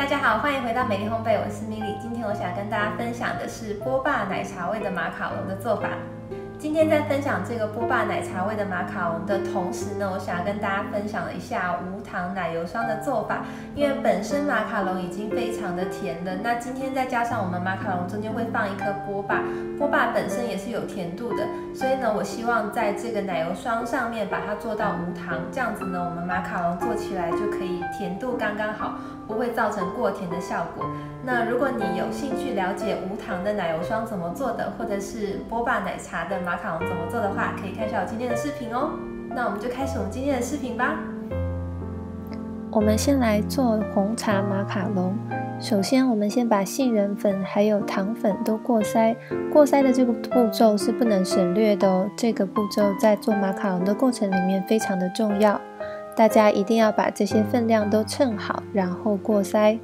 大家好，欢迎回到美丽烘焙，我是米莉。今天我想跟大家分享的是波霸奶茶味的马卡龙的做法。今天在分享这个波霸奶茶味的马卡龙的同时呢，我想要跟大家分享一下无糖奶油霜的做法。因为本身马卡龙已经非常的甜了，那今天再加上我们马卡龙中间会放一颗波霸，波霸本身也是有甜度的，所以呢，我希望在这个奶油霜上面把它做到无糖，这样子呢，我们马卡龙做起来就可以甜度刚刚好，不会造成过甜的效果。那如果你有兴趣了解无糖的奶油霜怎么做的，或者是波霸奶茶的马卡龙怎么做的话，可以看一下我今天的视频哦。那我们就开始我们今天的视频吧。我们先来做红茶马卡龙。首先，我们先把杏仁粉还有糖粉都过筛。过筛的这个步骤是不能省略的哦。这个步骤在做马卡龙的过程里面非常的重要，大家一定要把这些分量都称好，然后过筛。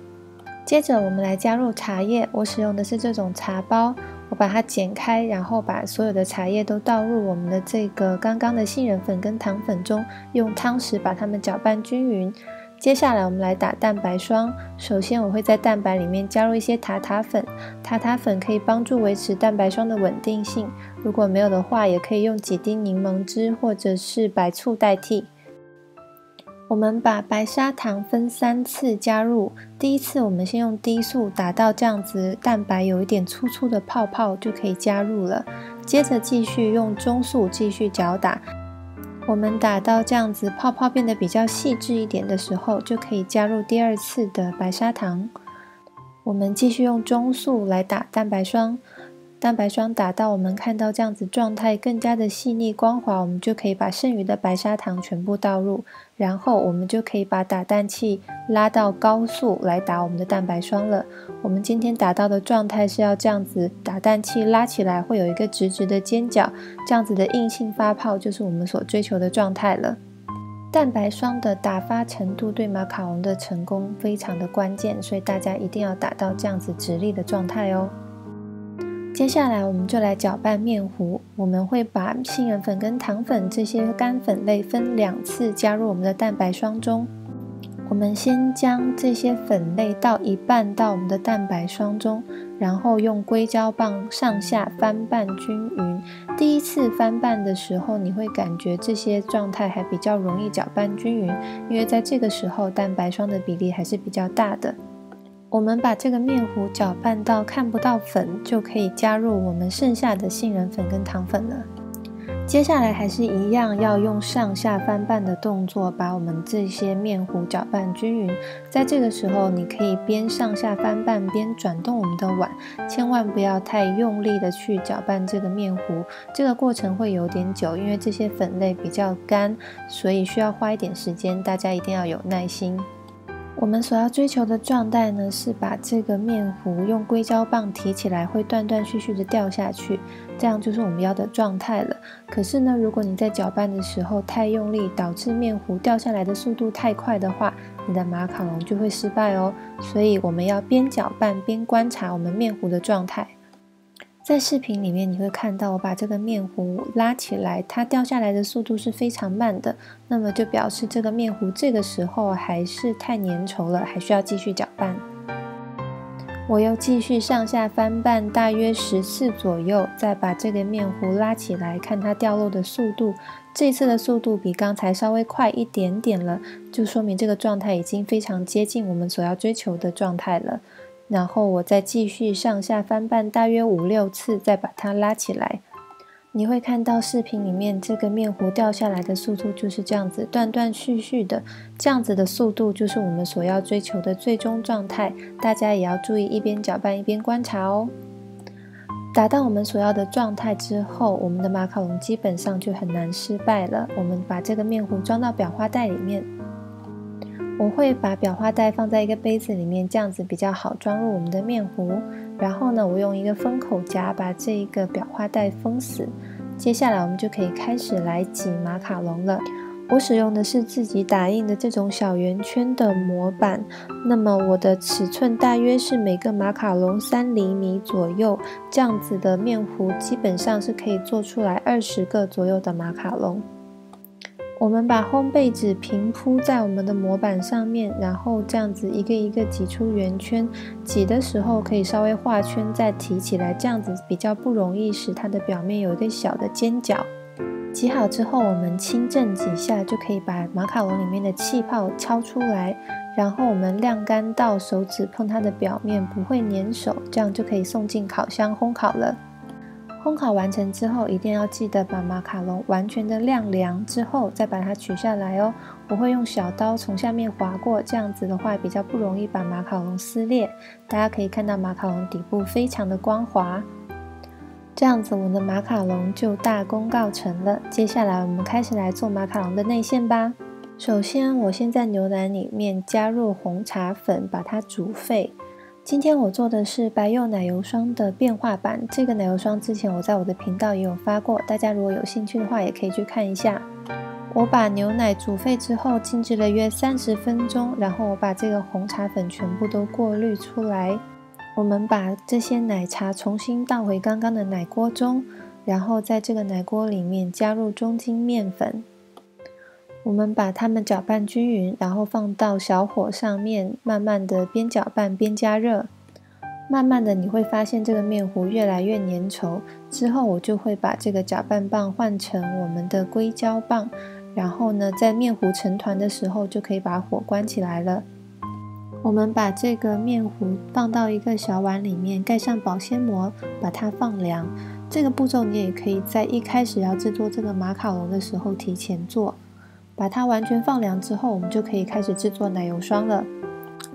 接着我们来加入茶叶，我使用的是这种茶包，我把它剪开，然后把所有的茶叶都倒入我们的这个刚刚的杏仁粉跟糖粉中，用汤匙把它们搅拌均匀。接下来我们来打蛋白霜，首先我会在蛋白里面加入一些塔塔粉，塔塔粉可以帮助维持蛋白霜的稳定性，如果没有的话，也可以用几滴柠檬汁或者是白醋代替。我们把白砂糖分三次加入，第一次我们先用低速打到这样子，蛋白有一点粗粗的泡泡就可以加入了。接着继续用中速继续搅打，我们打到这样子泡泡变得比较细致一点的时候，就可以加入第二次的白砂糖。我们继续用中速来打蛋白霜。蛋白霜打到我们看到这样子状态更加的细腻光滑，我们就可以把剩余的白砂糖全部倒入，然后我们就可以把打蛋器拉到高速来打我们的蛋白霜了。我们今天打到的状态是要这样子，打蛋器拉起来会有一个直直的尖角，这样子的硬性发泡就是我们所追求的状态了。蛋白霜的打发程度对马卡龙的成功非常的关键，所以大家一定要打到这样子直立的状态哦。接下来我们就来搅拌面糊。我们会把杏仁粉跟糖粉这些干粉类分两次加入我们的蛋白霜中。我们先将这些粉类倒一半到我们的蛋白霜中，然后用硅胶棒上下翻拌均匀。第一次翻拌的时候，你会感觉这些状态还比较容易搅拌均匀，因为在这个时候蛋白霜的比例还是比较大的。我们把这个面糊搅拌到看不到粉，就可以加入我们剩下的杏仁粉跟糖粉了。接下来还是一样，要用上下翻拌的动作，把我们这些面糊搅拌均匀。在这个时候，你可以边上下翻拌边转动我们的碗，千万不要太用力的去搅拌这个面糊。这个过程会有点久，因为这些粉类比较干，所以需要花一点时间，大家一定要有耐心。我们所要追求的状态呢，是把这个面糊用硅胶棒提起来，会断断续续的掉下去，这样就是我们要的状态了。可是呢，如果你在搅拌的时候太用力，导致面糊掉下来的速度太快的话，你的马卡龙就会失败哦。所以我们要边搅拌边观察我们面糊的状态。在视频里面你会看到，我把这个面糊拉起来，它掉下来的速度是非常慢的，那么就表示这个面糊这个时候还是太粘稠了，还需要继续搅拌。我又继续上下翻拌大约十次左右，再把这个面糊拉起来，看它掉落的速度。这次的速度比刚才稍微快一点点了，就说明这个状态已经非常接近我们所要追求的状态了。然后我再继续上下翻拌大约五六次，再把它拉起来。你会看到视频里面这个面糊掉下来的速度就是这样子，断断续续的。这样子的速度就是我们所要追求的最终状态。大家也要注意一边搅拌一边观察哦。达到我们所要的状态之后，我们的马卡龙基本上就很难失败了。我们把这个面糊装到裱花袋里面。我会把裱花袋放在一个杯子里面，这样子比较好装入我们的面糊。然后呢，我用一个封口夹把这一个裱花袋封死。接下来我们就可以开始来挤马卡龙了。我使用的是自己打印的这种小圆圈的模板，那么我的尺寸大约是每个马卡龙三厘米左右，这样子的面糊基本上是可以做出来二十个左右的马卡龙。我们把烘焙纸平铺在我们的模板上面，然后这样子一个一个挤出圆圈。挤的时候可以稍微画圈，再提起来，这样子比较不容易使它的表面有一个小的尖角。挤好之后，我们轻震几下就可以把马卡龙里面的气泡敲出来。然后我们晾干到手指碰它的表面不会粘手，这样就可以送进烤箱烘烤了。烘烤完成之后，一定要记得把马卡龙完全的晾凉之后再把它取下来哦。我会用小刀从下面划过，这样子的话比较不容易把马卡龙撕裂。大家可以看到马卡龙底部非常的光滑，这样子我们的马卡龙就大功告成了。接下来我们开始来做马卡龙的内馅吧。首先，我先在牛奶里面加入红茶粉，把它煮沸。今天我做的是白柚奶油霜的变化版。这个奶油霜之前我在我的频道也有发过，大家如果有兴趣的话，也可以去看一下。我把牛奶煮沸之后静置了约三十分钟，然后我把这个红茶粉全部都过滤出来。我们把这些奶茶重新倒回刚刚的奶锅中，然后在这个奶锅里面加入中筋面粉。我们把它们搅拌均匀，然后放到小火上面，慢慢的边搅拌边加热。慢慢的你会发现这个面糊越来越粘稠。之后我就会把这个搅拌棒换成我们的硅胶棒，然后呢，在面糊成团的时候就可以把火关起来了。我们把这个面糊放到一个小碗里面，盖上保鲜膜，把它放凉。这个步骤你也可以在一开始要制作这个马卡龙的时候提前做。把它完全放凉之后，我们就可以开始制作奶油霜了。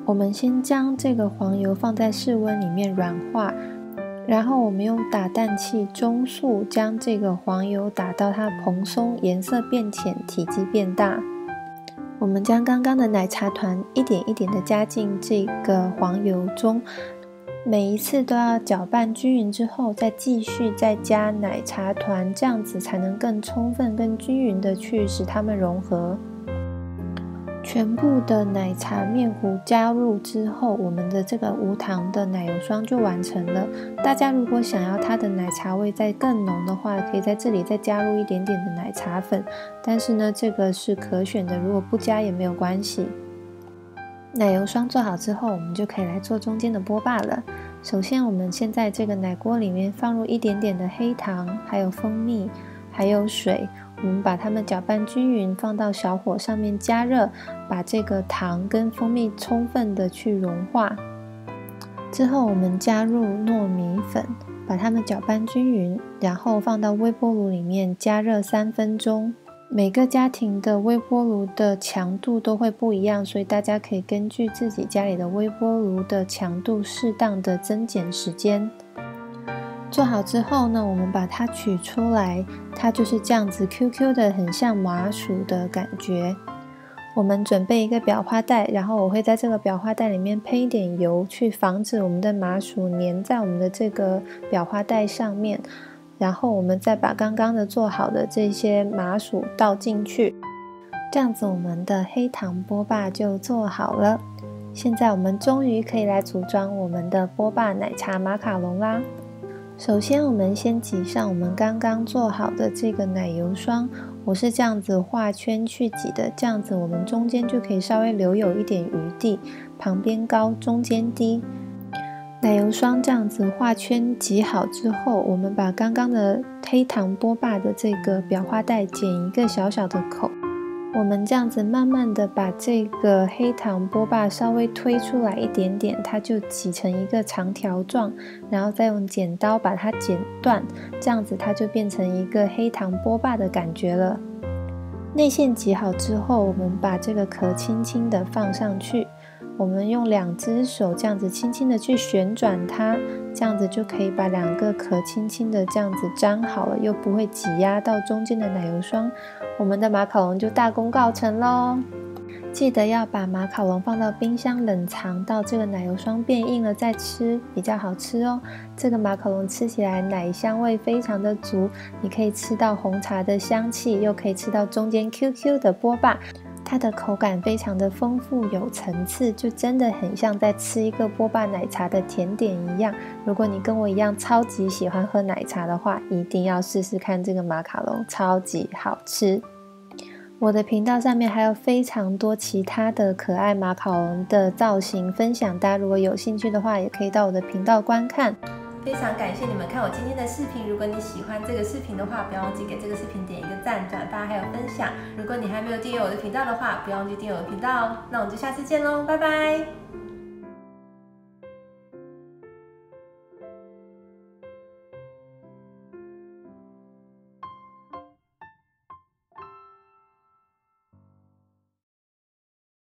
我们先将这个黄油放在室温里面软化，然后我们用打蛋器中速将这个黄油打到它蓬松、颜色变浅、体积变大。我们将刚刚的奶茶团一点一点的加进这个黄油中。每一次都要搅拌均匀之后，再继续再加奶茶团，这样子才能更充分、更均匀的去使它们融合。全部的奶茶面糊加入之后，我们的这个无糖的奶油霜就完成了。大家如果想要它的奶茶味再更浓的话，可以在这里再加入一点点的奶茶粉，但是呢，这个是可选的，如果不加也没有关系。奶油霜做好之后，我们就可以来做中间的波霸了。首先，我们先在这个奶锅里面放入一点点的黑糖，还有蜂蜜，还有水。我们把它们搅拌均匀，放到小火上面加热，把这个糖跟蜂蜜充分的去融化。之后，我们加入糯米粉，把它们搅拌均匀，然后放到微波炉里面加热三分钟。每个家庭的微波炉的强度都会不一样，所以大家可以根据自己家里的微波炉的强度，适当的增减时间。做好之后呢，我们把它取出来，它就是这样子 QQ 的，很像麻薯的感觉。我们准备一个裱花袋，然后我会在这个裱花袋里面喷一点油，去防止我们的麻薯粘在我们的这个裱花袋上面。然后我们再把刚刚的做好的这些麻薯倒进去，这样子我们的黑糖波霸就做好了。现在我们终于可以来组装我们的波霸奶茶马卡龙啦。首先我们先挤上我们刚刚做好的这个奶油霜，我是这样子画圈去挤的，这样子我们中间就可以稍微留有一点余地，旁边高，中间低。奶油霜这样子画圈挤好之后，我们把刚刚的黑糖波霸的这个裱花袋剪一个小小的口，我们这样子慢慢的把这个黑糖波霸稍微推出来一点点，它就挤成一个长条状，然后再用剪刀把它剪断，这样子它就变成一个黑糖波霸的感觉了。内馅挤好之后，我们把这个壳轻轻的放上去。我们用两只手这样子轻轻的去旋转它，这样子就可以把两个壳轻轻的这样子粘好了，又不会挤压到中间的奶油霜。我们的马卡龙就大功告成喽！记得要把马卡龙放到冰箱冷藏，到这个奶油霜变硬了再吃，比较好吃哦。这个马卡龙吃起来奶香味非常的足，你可以吃到红茶的香气，又可以吃到中间 QQ 的波霸。它的口感非常的丰富有层次，就真的很像在吃一个波霸奶茶的甜点一样。如果你跟我一样超级喜欢喝奶茶的话，一定要试试看这个马卡龙，超级好吃。我的频道上面还有非常多其他的可爱马卡龙的造型分享，大家如果有兴趣的话，也可以到我的频道观看。非常感谢你们看我今天的视频。如果你喜欢这个视频的话，不要忘记给这个视频点赞、转发还有分享。如果你还没有订阅我的频道的话，不要忘记订阅我的频道哦。那我们就下次见喽，拜拜。